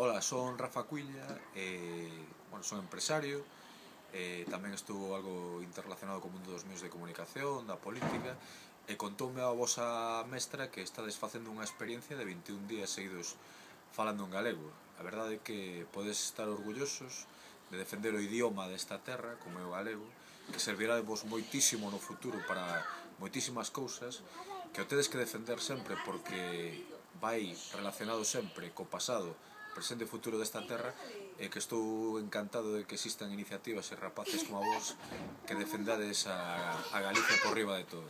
Ola, son Rafa Cuilla, eh, bueno, son empresario, eh, tamén estou algo interrelacionado co mundo dos medios de comunicación, da política, e contoume a vosa mestra que está desfacendo unha experiencia de 21 días seguidos falando en galego. A verdade é que podes estar orgullosos de defender o idioma desta terra, como é o galego, que servirá de vos moitísimo no futuro para moitísimas cousas, que o tedes que defender sempre porque vai relacionado sempre co pasado presente e futuro desta terra e que estou encantado de que existan iniciativas e rapaces como a vos que defendades a, a Galicia por riba de todo.